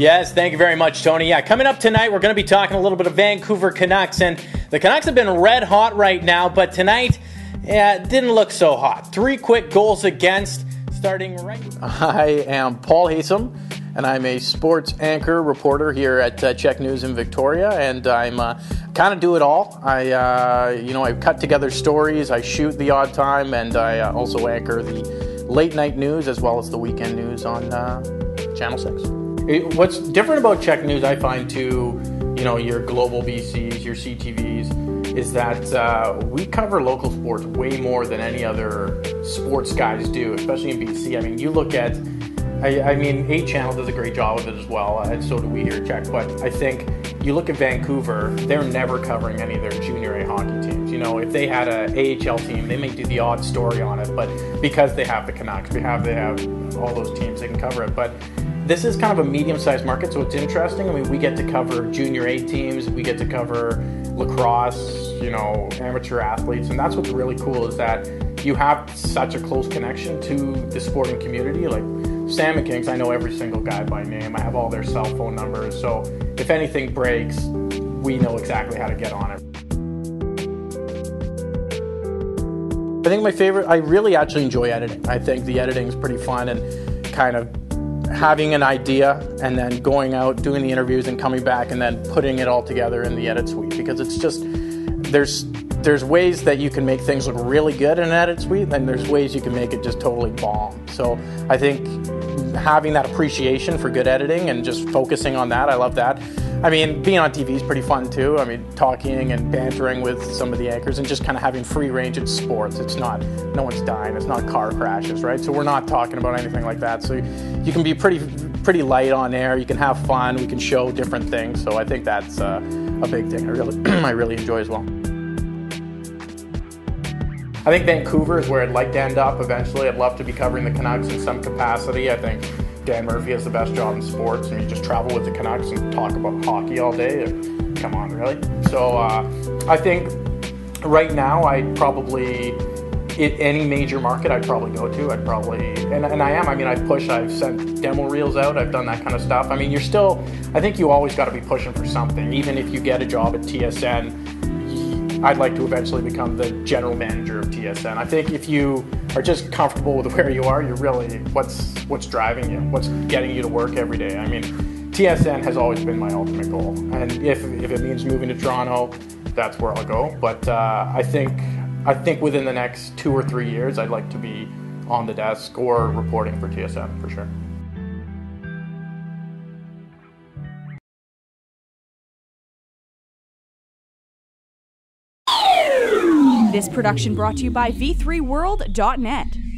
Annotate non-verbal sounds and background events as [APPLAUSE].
Yes, thank you very much, Tony. Yeah, coming up tonight, we're going to be talking a little bit of Vancouver Canucks, and the Canucks have been red hot right now, but tonight, yeah, it didn't look so hot. Three quick goals against, starting right. [LAUGHS] I am Paul Haysom, and I'm a sports anchor reporter here at uh, CHEK News in Victoria, and I'm uh, kind of do it all. I, uh, you know, I cut together stories, I shoot the odd time, and I uh, also anchor the late night news as well as the weekend news on uh, Channel Six. What's different about CHEK News, I find, to you know your global BCs, your CTVs, is that uh, we cover local sports way more than any other sports guys do, especially in BC. I mean, you look at, I, I mean, A Channel does a great job of it as well, and so do we here at CHEK. But I think you look at Vancouver, they're never covering any of their junior A hockey teams. You know, if they had a AHL team, they may do the odd story on it, but because they have the Canucks, they have they have all those teams, they can cover it. But this is kind of a medium-sized market, so it's interesting. I mean, we get to cover junior A teams, we get to cover lacrosse, you know, amateur athletes, and that's what's really cool is that you have such a close connection to the sporting community. Like Salmon Kings, I know every single guy by name. I have all their cell phone numbers, so if anything breaks, we know exactly how to get on it. I think my favorite, I really actually enjoy editing. I think the editing is pretty fun and kind of having an idea and then going out, doing the interviews and coming back and then putting it all together in the edit suite because it's just, there's, there's ways that you can make things look really good in an edit suite and there's ways you can make it just totally bomb. So I think having that appreciation for good editing and just focusing on that, I love that. I mean, being on TV is pretty fun too. I mean, talking and bantering with some of the anchors and just kind of having free range in sports. It's not, no one's dying. It's not car crashes, right? So we're not talking about anything like that. So you can be pretty, pretty light on air. You can have fun. We can show different things. So I think that's uh, a big thing. I really, [CLEARS THROAT] I really enjoy as well. I think Vancouver is where I'd like to end up eventually. I'd love to be covering the Canucks in some capacity. I think Dan Murphy has the best job in sports, and you just travel with the Canucks and talk about hockey all day. Come on, really? So uh, I think right now I'd probably it, any major market I'd probably go to. I'd probably and, and I am. I mean, I've pushed. I've sent demo reels out. I've done that kind of stuff. I mean, you're still. I think you always got to be pushing for something, even if you get a job at TSN I'd like to eventually become the general manager of TSN. I think if you are just comfortable with where you are, you're really what's what's driving you, what's getting you to work every day. I mean, TSN has always been my ultimate goal, and if if it means moving to Toronto, that's where I'll go. But uh, I think I think within the next two or three years, I'd like to be on the desk or reporting for TSN for sure. This production brought to you by v3world.net.